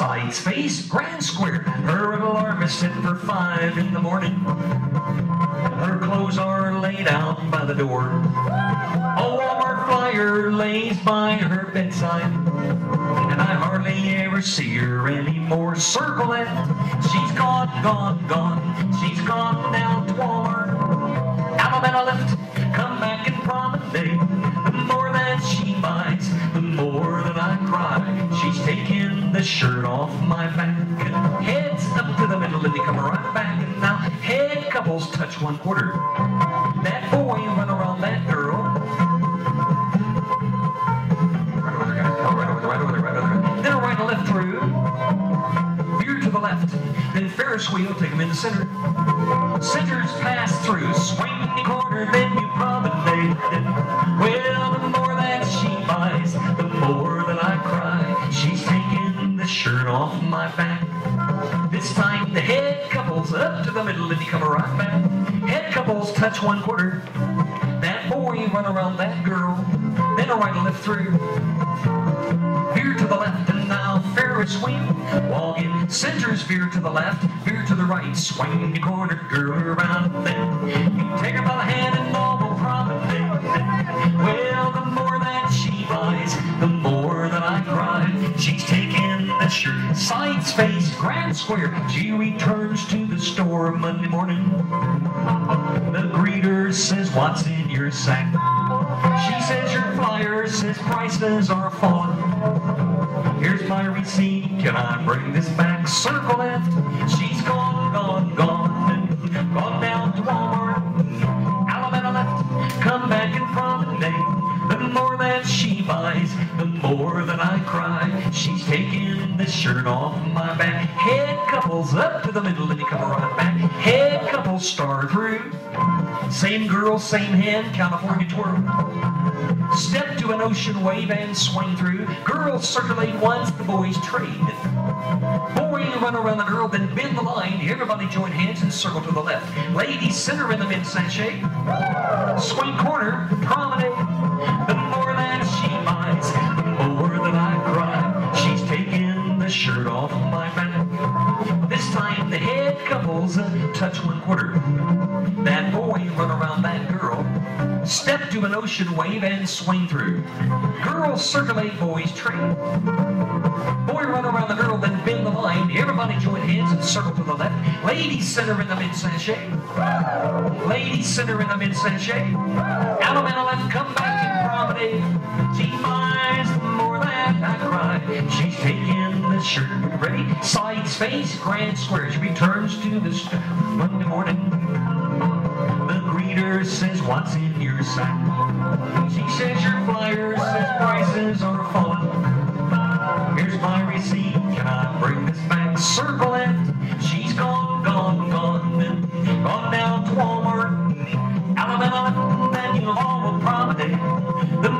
Sides, face, grand square. Her alarm is set for five in the morning. Her clothes are laid out by the door. A Walmart flyer lays by her bedside. And I hardly ever see her anymore. Circle left, she's gone, gone, gone. She's gone down to Walmart. Allemande left, come back and promenade. The shirt off my back. Heads up to the middle and they come right back. Now head couples touch one quarter. That boy run around that girl. Right over there, guys. Oh, right over there, right over there, right over there. Then right and left through. Veer to the left. Then Ferris wheel, take them in the center. Centers pass through, shirt off my back. This time the head couples up to the middle and you come right back. Head couples touch one quarter. That boy run around that girl, then a right left through. Veer to the left and now Ferris wheel. Walk in, centers veer to the left, veer to the right, swing the corner, girl around then. You take her by the hand and normal promenade. Well, the more that she buys, the more that I cry. She's sides face, grand square. She returns to the store Monday morning. The greeter says, What's in your sack? She says, Your flyer says prices are falling. Here's my receipt. Can I bring this back? Circle left. She's gone, gone, gone. Gone down to Walmart. Allemande left. Come back and promenade. Shirt off my back. Head couples up to the middle and you come right back. Head couples star through. Same girl, same hand, California twirl. Step to an ocean wave and swing through. Girls circulate once, the boys trade. Boy run around the girl, then bend the line. Everybody join hands and circle to the left. Ladies center in the mid sashay. Swing corner, shirt off my back. This time the head couples uh, touch one quarter. That boy run around that girl. Step to an ocean wave and swing through. Girls circulate, boys trade. Boy run around the girl, then bend the line. Everybody join hands and circle to the left. Ladies center in the mid sashay. Ladies center in the mid sashay. Allemande left, come back and promenade. She the more that I cry. She's taking ready, side space, grand squares, returns to the Monday morning. The greeter says, what's in your sack? She says, your flyer says prices are falling. Here's my receipt, can I bring this back? Circle it, she's gone, gone, gone, gone down to Walmart. Allemande, that you all will promenade. The